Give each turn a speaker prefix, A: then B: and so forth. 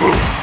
A: Move!